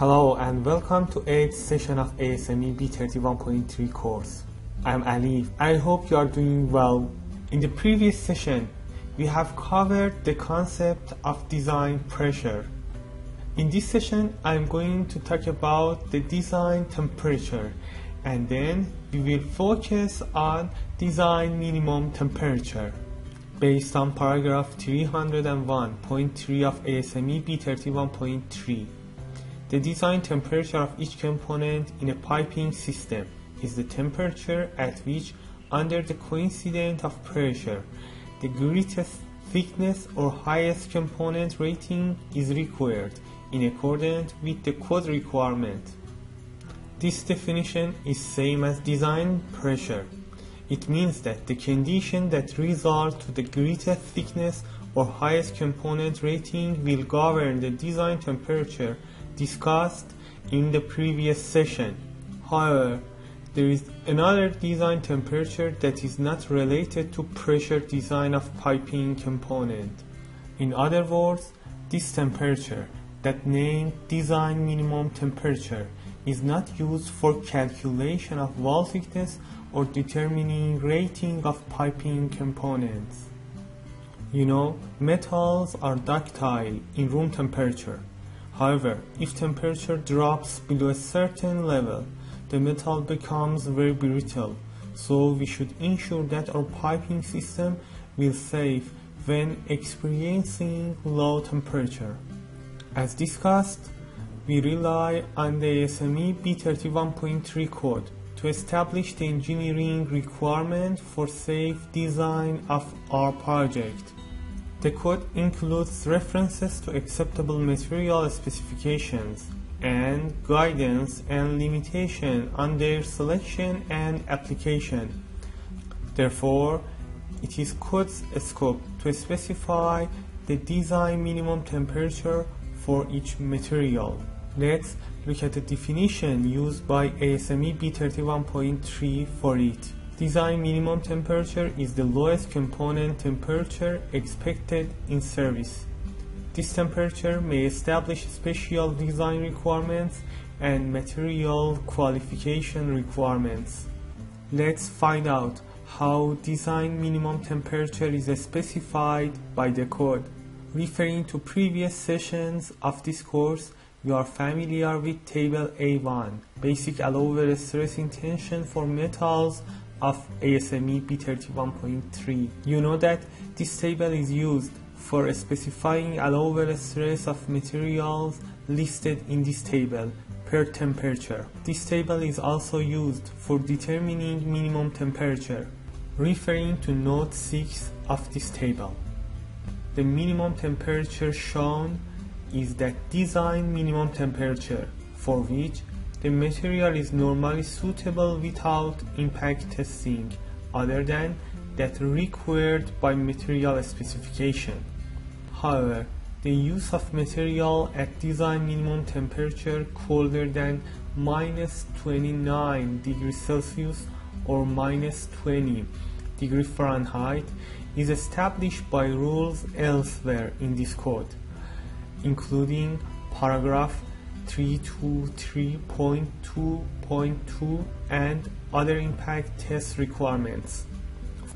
Hello and welcome to 8th session of ASME B31.3 course. I'm Ali. I hope you are doing well. In the previous session, we have covered the concept of design pressure. In this session, I'm going to talk about the design temperature and then we will focus on design minimum temperature. Based on paragraph 301.3 of ASME B31.3, the design temperature of each component in a piping system is the temperature at which, under the coincidence of pressure, the greatest thickness or highest component rating is required in accordance with the code requirement. This definition is same as design pressure. It means that the condition that result to the greatest thickness or highest component rating will govern the design temperature discussed in the previous session. However, there is another design temperature that is not related to pressure design of piping component. In other words, this temperature that named design minimum temperature is not used for calculation of wall thickness or determining rating of piping components. You know, metals are ductile in room temperature. However, if temperature drops below a certain level, the metal becomes very brittle. So we should ensure that our piping system will save when experiencing low temperature. As discussed, we rely on the ASME B31.3 code to establish the engineering requirement for safe design of our project. The code includes references to acceptable material specifications and guidance and limitation on their selection and application. Therefore, it is code's scope to specify the design minimum temperature for each material. Let's look at the definition used by ASME B31.3 for it. Design minimum temperature is the lowest component temperature expected in service. This temperature may establish special design requirements and material qualification requirements. Let's find out how design minimum temperature is specified by the code. Referring to previous sessions of this course, you are familiar with table A1, basic allowable stress in tension for metals of ASME B31.3. You know that this table is used for specifying allowable stress of materials listed in this table per temperature. This table is also used for determining minimum temperature, referring to note 6 of this table. The minimum temperature shown is that design minimum temperature for which the material is normally suitable without impact testing other than that required by material specification. However, the use of material at design minimum temperature colder than minus 29 degrees Celsius or minus 20 degrees Fahrenheit is established by rules elsewhere in this code including paragraph 323.2.2 and other impact test requirements.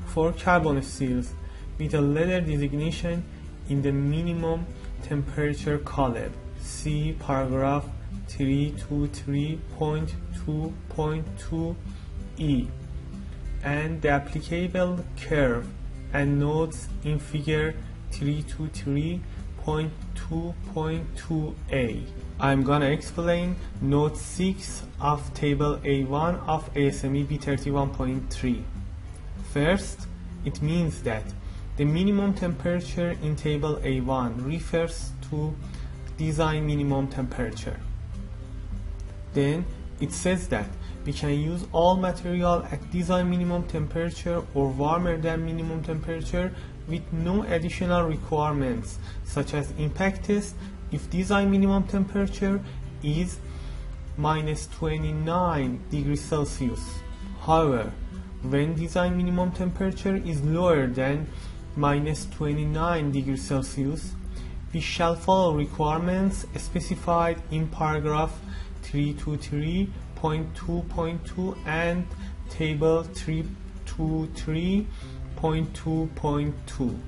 For carbon steels with a letter designation in the minimum temperature column, see paragraph 323.2.2e and the applicable curve and notes in figure 323 2.2.2a. I'm gonna explain note 6 of table A1 of ASME B31.3. First, it means that the minimum temperature in table A1 refers to design minimum temperature. Then it says that we can use all material at design minimum temperature or warmer than minimum temperature with no additional requirements such as impact test if design minimum temperature is minus 29 degrees Celsius. However, when design minimum temperature is lower than minus 29 degrees Celsius, we shall follow requirements specified in paragraph 323.2.2 and table 323.2.2.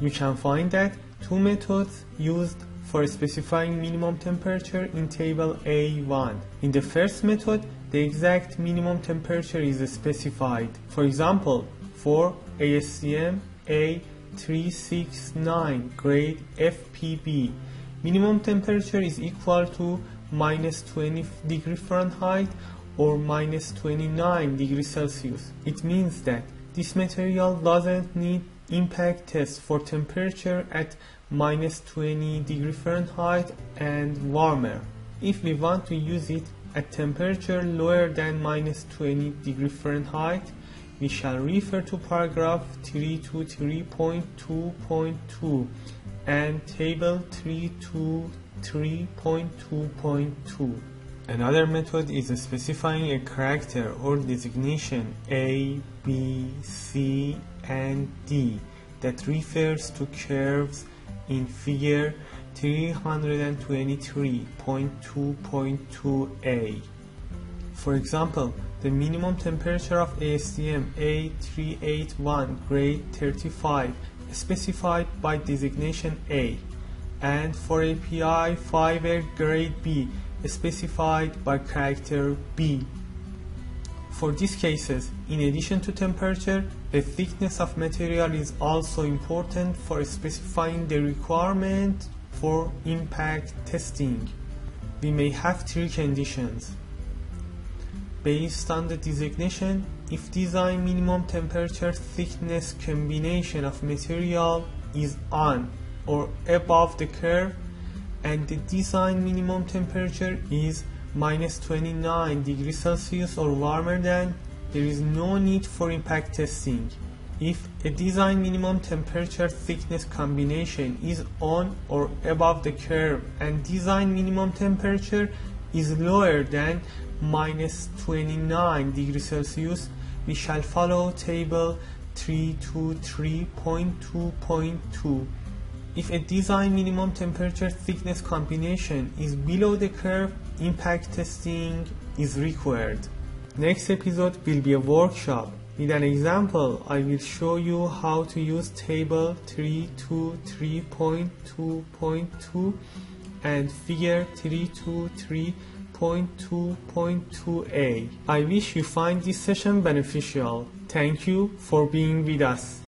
You can find that two methods used for specifying minimum temperature in table A1. In the first method, the exact minimum temperature is specified. For example, for ASTM A369 grade FPB, minimum temperature is equal to minus 20 degree Fahrenheit or minus 29 degrees Celsius. It means that this material doesn't need impact test for temperature at minus 20 degree Fahrenheit and warmer. If we want to use it at temperature lower than minus 20 degree Fahrenheit, we shall refer to paragraph 323.2.2 and table 323.2.2. Another method is specifying a character or designation A, B, C, and D that refers to curves in figure 323.2.2a. For example, the minimum temperature of ASTM A381 grade 35 specified by designation A and for API 5 grade B specified by character B. For these cases, in addition to temperature, the thickness of material is also important for specifying the requirement for impact testing. We may have three conditions. Based on the designation, if design minimum temperature thickness combination of material is on or above the curve and the design minimum temperature is minus 29 degrees Celsius or warmer than, there is no need for impact testing. If a design minimum temperature thickness combination is on or above the curve and design minimum temperature is lower than minus 29 degrees Celsius, we shall follow table 323.2.2 if a design minimum temperature thickness combination is below the curve, impact testing is required. Next episode will be a workshop. With an example, I will show you how to use table 323.2.2 and figure 323.2.2a. I wish you find this session beneficial. Thank you for being with us.